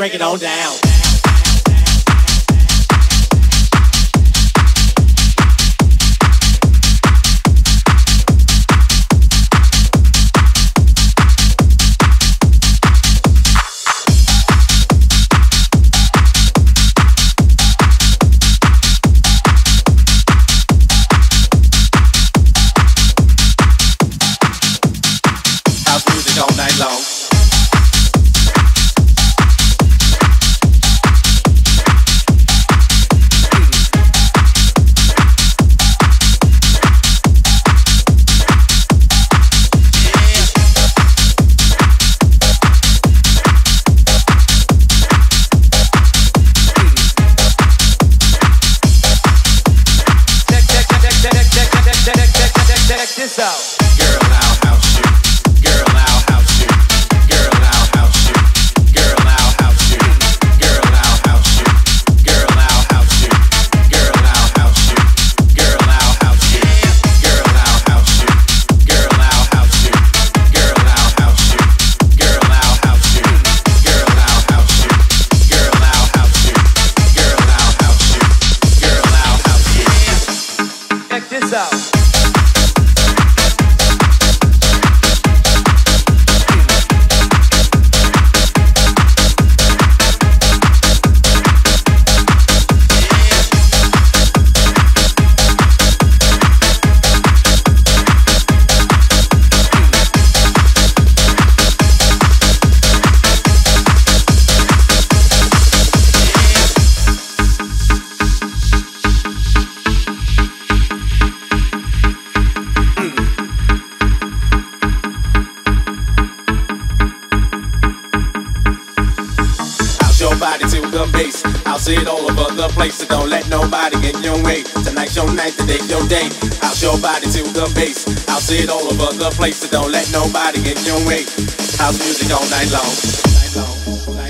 Break it on down. body to the bass. I'll see it all over the place, so don't let nobody get in your way. Tonight's your night, today's your day. I'll show body to the bass. I'll see it all over the place, so don't let nobody get in your way. House music all night long. Night long. Night long.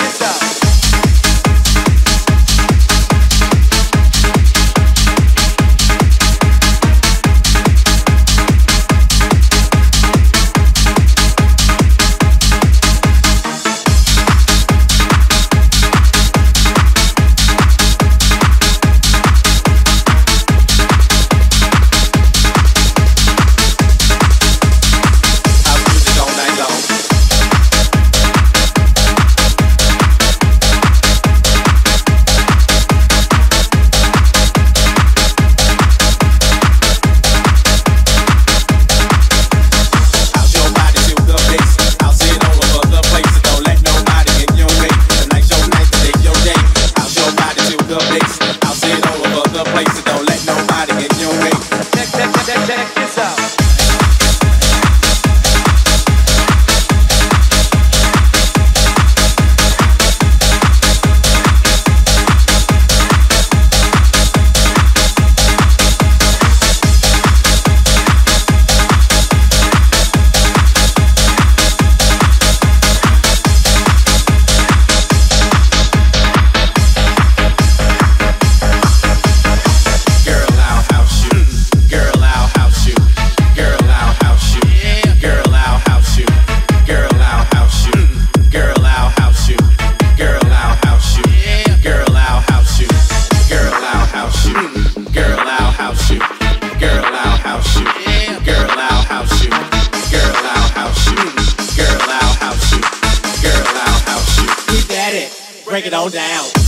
break it all down.